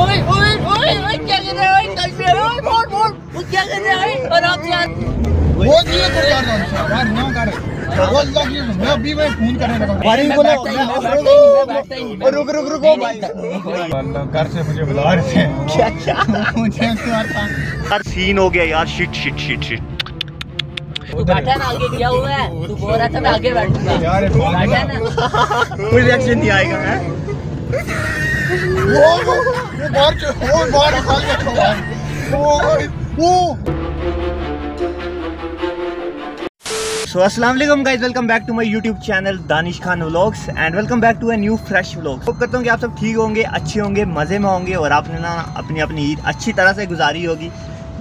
ओए ओए ओए ओए क्या कर रहा है? मोड़ मोड़ वो क्या कर रहा है? आराम से यार? वो दिए तो यार यार ना कर। वो अल्लाह की मैं अभी मैं फ़ोन करने लगा। भाई को मैं- रुक रुक रुको भाई नहीं, अल्लाह घर से मुझे बुला रहे थे क्या क्या? मुझे यार सीन हो गया यार। शिट शिट शिट शिट तू बैठा ना आगे क्या हुआ है। तू बोल रहा था मैं आगे बैठूँगा। यार बैठा ना। कोई रिएक्शन नहीं आएगा है? सो अस्सलाम वालेकुम guys welcome back to my YouTube channel Danish Khan vlogs and welcome back to a new fresh vlog hope करता हूँ कि आप सब ठीक होंगे, अच्छे होंगे, मज़े में होंगे, और आपने ना अपनी अपनी ईद अच्छी तरह से गुजारी होगी।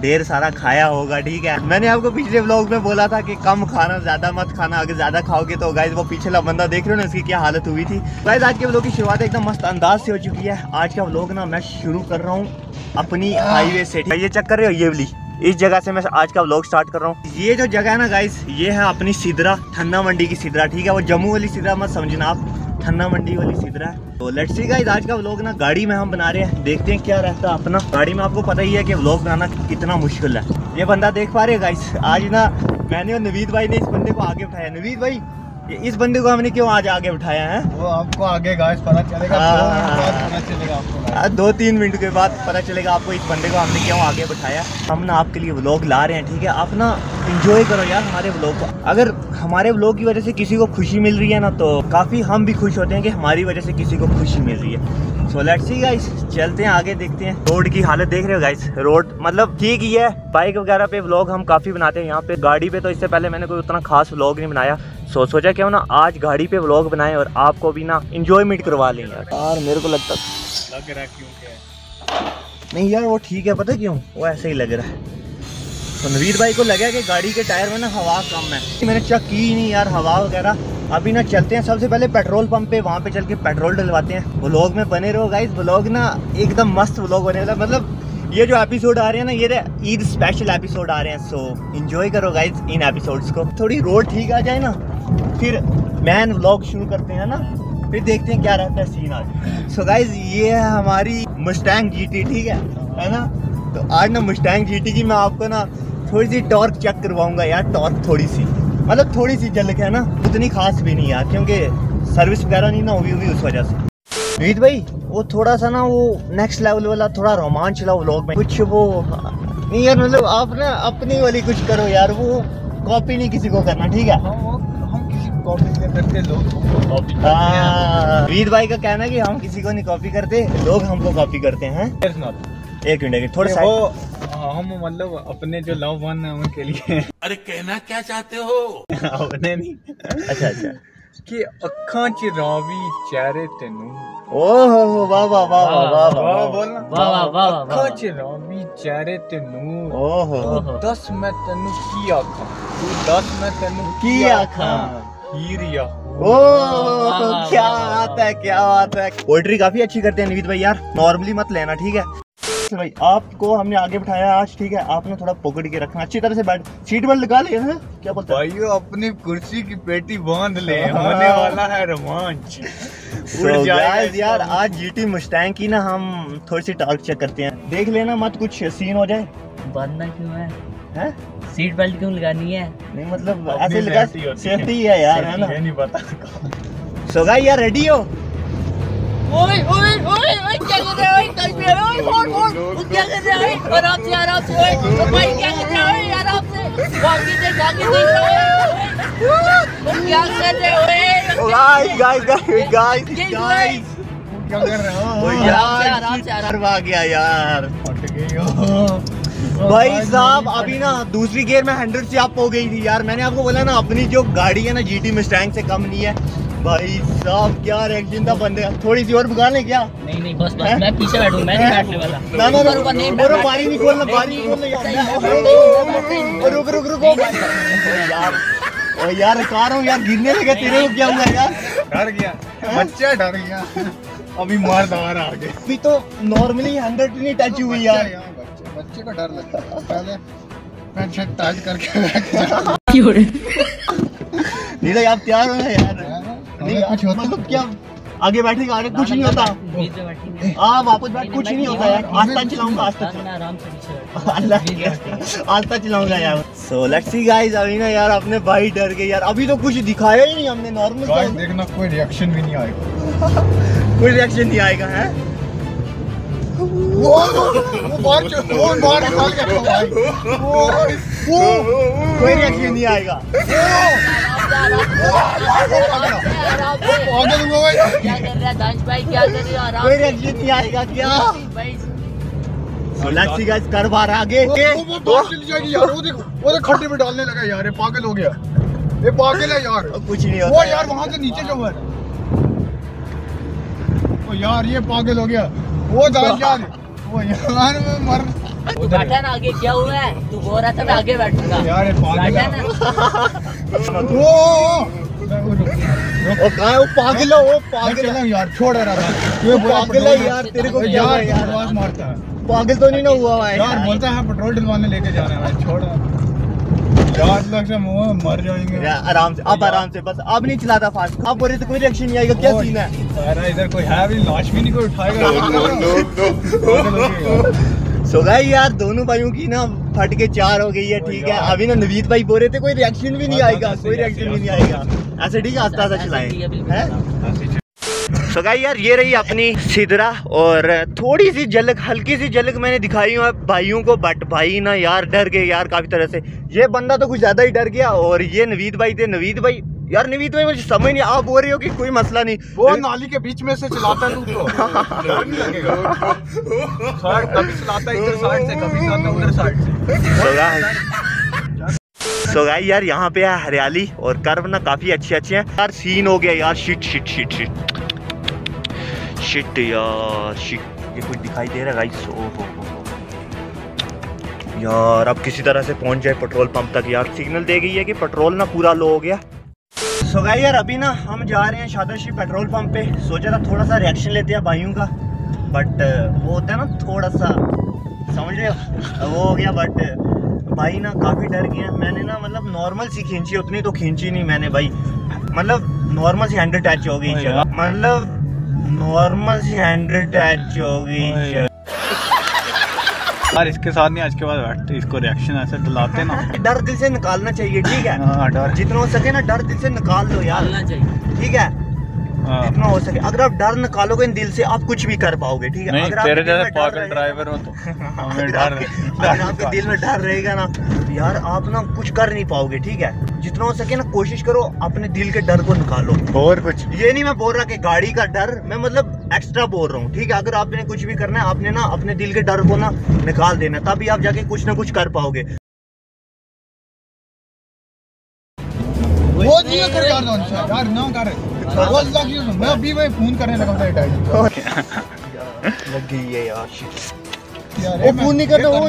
ढेर सारा खाया होगा, ठीक है? मैंने आपको पिछले ब्लॉग में बोला था कि कम खाना, ज़्यादा मत खाना, अगर ज़्यादा खाओगे तो गाइज़ वो पिछला बंदा देख रहे हो ना उसकी क्या हालत हुई थी? गाइज़ आज के ब्लॉग की शुरुआत एकदम मस्त अंदाज से हो चुकी है। आज का ब्लॉग ना मैं शुरू कर रहा हूँ अपनी हाईवे से ये चेक कर रहे हो, ये वाली? इस जगह से मैं आज का व्लॉग स्टार्ट कर रहा हूँ। ये जो जगह है ना गाइस ये है अपनी सिदरा ठन्ना मंडी की सिदरा, ठीक है? वो जम्मू वाली सिदरा मत समझना आप। ठन्ना मंडी वाली सिदरा तो लेट्स सी गाइस आज का व्लॉग ना गाड़ी में हम बना रहे हैं। देखते हैं क्या रहता है अपना। गाड़ी में आपको पता ही है कि व्लॉग बनाना कितना मुश्किल है। ये बंदा देख पा रहे हैं गाइस आज ना मैंने और नवीद भाई ने इस बंदे को आगे उठाया। नवीद भाई इस बंदे को हमने क्यों आज आगे उठाया है? वो आपको आगे गाइस पता चलेगा हाँ, हाँ, पता चलेगा आपको दो तीन मिनट के बाद पता चलेगा आपको इस बंदे को हमने क्यों आगे बैठाया हम ना आपके लिए व्लॉग ला रहे हैं ठीक है? आप ना इंजॉय करो यार हमारे व्लॉग को। अगर हमारे व्लॉग की वजह से किसी को खुशी मिल रही है ना तो काफ़ी हम भी खुश होते हैं कि हमारी वजह से किसी को खुशी मिल रही है। सो लेट्स सी गाइस चलते हैं आगे देखते हैं। रोड की हालत देख रहे हो गाइस रोड मतलब ठीक ही है। बाइक वगैरह पे व्लॉग हम काफ़ी बनाते हैं। यहाँ पे गाड़ी पे तो इससे पहले मैंने कोई उतना खास व्लॉग नहीं बनाया। सो सोचा क्यों ना आज गाड़ी पे व्लॉग बनाएँ और आपको भी ना इंजॉयमेंट करवा लें यार। यार मेरे को लगता लग रहा है क्योंकि नहीं यार वो ठीक है पता क्यों? वो ऐसे ही लग रहा है। तो नवीर भाई को लगा कि गाड़ी के टायर में ना हवा कम है। मैंने चेक की ही नहीं यार हवा वगैरह। अभी ना चलते हैं सबसे पहले पेट्रोल पंप पे वहाँ पे चल के पेट्रोल डलवाते हैं। व्लॉग में बने रहो गाइस व्लॉग ना एकदम मस्त व्लॉग होने वाला मतलब ये जो एपिसोड आ रहे हैं ना ये ईद स्पेशल एपिसोड आ रहे हैं सो इंजॉय करो गाइज़ इन एपिसोड्स को। थोड़ी रोड ठीक आ जाए ना फिर मैन व्लॉग शुरू करते हैं ना, फिर देखते हैं क्या रहता है सीन आज सो गाइज़ ये है हमारी मुस्टैंग जीटी ठीक है? है ना? तो आज ना मुस्टैंग जीटी की मैं आपको ना थोड़ी सी टॉर्क चेक करवाऊँगा यार टॉर्क थोड़ी सी। मतलब थोड़ी सी झलक है ना? उतनी खास भी नहीं यार, क्योंकि सर्विस वगैरह नहीं ना हुई हुई उस वजह से। रीत भाई, वो थोड़ा सा ना, वो नेक्स्ट लेवल वाला थोड़ा रोमांच चला व्लॉग में कुछ वो, नहीं यार मतलब आप ना अपनी वाली कुछ करो यार, वो कॉपी नहीं किसी को करना, ठीक है? कॉपी करते लोग हाँ। वीर भाई का कहना है कि हम किसी को नहीं कॉपी करते लोग हमको कॉपी करते हैं एक मिनट थोड़ा सा वो हाँ, हम मतलब अपने जो लव वन है उनके लिए। अरे कहना क्या चाहते हो? अपने नहीं। अच्छा अच्छा। कि अखा च रावी चेहरे तेनू। ओहो वाह वाह वाह वाह वाह वाह बोलना। वाह वाह वाह वाह अखा च रावी चेहरे तेनू। ओहो। दस मैं तेनू की आखा? तू दस मैं तेनू की आखा? क्या बात है क्या बात है। पोइट्री काफ़ी अच्छी करते हैं निवित भाई यार। नॉर्मली मत लेना ठीक है? तो भाई आपको हमने आगे बिठाया आज ठीक है? आपने थोड़ा पकड़ के रखना। अच्छी तरह से बैठ। सीट बेल्ट लगा लिया है? क्या बोलते भाई अपनी कुर्सी की पेटी बाँध ले। हाँ। होने वाला है रोमांच। So यार आज जीटी मुस्टैंग की ना हम थोड़ी सी टार्क चेक करते हैं। देख लेना मत कुछ सीन हो जाए। बांधना क्यों है? हैं? सीट बेल्ट क्यों लगानी है? नहीं मतलब ऐसे लगा सेफ्टी है। यार है ना? नहीं पता सो गाइस यार रेडी हो? ओए ओए ओए ओए क्या कर रहा है? कल पे ओए मोड़ वो क्या कर रहा है? आराम से आराम से ओए। ओ भाई क्या कर रहा है? आराम से। आगे देख आगे देख ओए। क्या कर रहे हो ओए? गाइस गाइस गाइस गाइस क्या कर रहे हो? ओ आराम से, आराम से, आ गया यार। फट गई हो। भाई साहब अभी ना दूसरी गियर में हंड्रेड से आप हो गई थी यार। मैंने आपको बोला ना अपनी जो गाड़ी है ना जीटी मिस्टैंग से कम नहीं है। भाई साहब क्या रिएक्शन था बंदे थोड़ी सी और भगा ले क्या? नहीं नहीं बस बस मैं पीछे बैठूं मैं नहीं बैठने वाला। ना ना ऊपर ऊपर नहीं ना बारी नहीं खोलना बारी नहीं खोलना यार। नहीं, नहीं, नहीं, नहीं, रुक रुक रुक। ओ यार ओ यार कार रहा यार गिरने लगे तेरे को क्या हुआ यार? डर गया। बच्चा डर गया। अभी मार दवा रहा आगे। अभी तो नॉर्मली हंड्रेड नहीं टच हुई यार। बच्चे को डर लगता है। पहले पैंट शर्ट टाइट करके तो आप तैयार हो? ना यार नहीं कुछ होता मतलब क्या? आगे बैठेगा आगे कुछ नहीं होता। हाँ वापस बैठ कुछ नहीं होता यार। आस्ता चलाऊँगा से अल्लाह की आस्ता चलाऊँगा यार। सो लेट्स सी गाइस अभी ना यार अपने भाई डर गए। यार अभी तो कुछ दिखाया ही नहीं हमने नॉर्मल देखना कोई रिएक्शन भी नहीं आएगा। कोई रिएक्शन नहीं आएगा है? वो वो बाहर वो बाहर निकाल के वो वो कोई रिएक्शन नहीं आएगा से पागल हुआ भाई क्या कर रहा है दानिश भाई क्या कर रहे हो आराम कोई रिएक्शन नहीं आएगा क्या भाई गाइस कर बार आगे वो वो- वो बाहर चली जाएगी यार वो देखो वो खड्डे में डालने लगा यार ये पागल हो गया ये पागल है यार कुछ नहीं वो यार वहाँ से नीचे जो है यार ये पागल हो गया। वो दाल यार वो यार मैं मर। तू बैठा ना आगे क्या हुआ है? तू बोल रहा था मैं आगे बैठूँगा। यार ये पागल बैठा है। ना वो ओ है? वो पागल है वो पागल है। यार छोड़ रहा था। ये पागल है यार, तेरे को क्या यार यार? आवाज़ मारता है। पागल तो नहीं ना हुआ है यार बोलता है पेट्रोल डलवाने लेके जाना है भाई छोड़ यार लग से मर जाएँगे। आराम से अब आराम से बस अब नहीं चलाता फास्ट। अब बोल रहे तो कोई रिएक्शन नहीं आएगा क्या सीन है? यार इधर कोई है भी लाश भी नहीं कोई उठाएगा। पागल हो गया। सो गाइस यार दोनों भाइयों की ना फट के चार हो गई है ठीक है। अभी ना नवीद भाई बोल रहे थे कोई रिएक्शन भी नहीं आएगा कोई रिएक्शन भी नहीं आएगा। ऐसे ठीक है आस्ता आस्ता चलाएँ सो गाइस यार ये रही अपनी सिदरा और थोड़ी सी झलक हल्की सी झलक मैंने दिखाई हुआ भाइयों को बट भाई ना यार डर गए यार काफ़ी तरह से। ये बंदा तो कुछ ज़्यादा ही डर गया और ये नवीद भाई थे नवीद भाई। यार नवीद भाई मुझे समझ नहीं आप बोल रहे हो कि कोई मसला नहीं? वो नाली के बीच में से चलाता है तू कभी चलाता इधर साइड से कभी चलाता उधर साइड से। सो गाइस सो गाइस यार यहाँ पे है हरियाली और कर्व ना काफ़ी अच्छे अच्छे हैं। यार सीन हो गया यार shit shit shit shit shit यार शिट ये कुछ दिखाई दे रहा है गाइस ओ हो हो हो यार अब किसी तरह से पहुँच जाए पेट्रोल पंप तक यार. सिग्नल दे गई है कि पेट्रोल ना पूरा लो हो गया. सो गाइस यार अभी ना हम जा रहे हैं शादरशी पेट्रोल पंप पे. सोचा था थोड़ा सा रिएक्शन लेते हैं भाइयों का बट वो होता है ना थोड़ा सा समझ रहे हो? वो हो गया बट भाई ना काफ़ी डर गया मैंने ना मतलब नॉर्मल सी खींची उतनी तो खींची नहीं मैंने भाई. मतलब नॉर्मल सी हैंड टच हो गई। मतलब नॉर्मल सी हैंड्रेड टच हो गई यार इसके साथ नहीं आज के बाद बैठते इसको रिएक्शन ऐसे दिलाते ना। डर दिल से निकालना चाहिए ठीक है? हाँ डर। जितना हो सके ना डर दिल से निकाल दो यार। ठीक हाँ। जितना हो सके। अगर आप डर निकालोगे इन दिल से आप कुछ भी कर पाओगे ठीक है? अगर तेरे जैसे पागल ड्राइवर हो तो हमें डर अगर आपके दिल में डर रहेगा ना तो यार आप ना कुछ कर नहीं पाओगे ठीक है? जितना हो सके ना कोशिश करो अपने दिल के डर को निकालो। और कुछ? ये नहीं मैं बोल रहा कि गाड़ी का डर मैं मतलब एक्स्ट्रा बोल रहा हूँ ठीक है? अगर आपने कुछ भी करना है आपने ना अपने दिल के डर को ना निकाल देना तभी आप जाके कुछ ना कुछ कर पाओगे। मैं अभी वही फ़ोन करने लगा था लग गई है यार वो ये फ़ोन नहीं कर रहा वो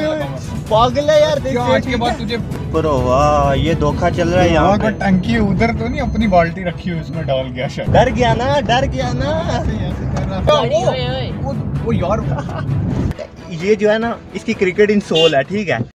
पागल है यार आज के बाद तुझे करो वाह ये धोखा चल रहा है यहाँ का टंकी उधर तो नहीं अपनी बाल्टी रखी हुई उसमें डाल गया शायद। डर गया ना डर गया ना। वो यार ये जो है ना इसकी क्रिकेट इन सोल है ठीक है?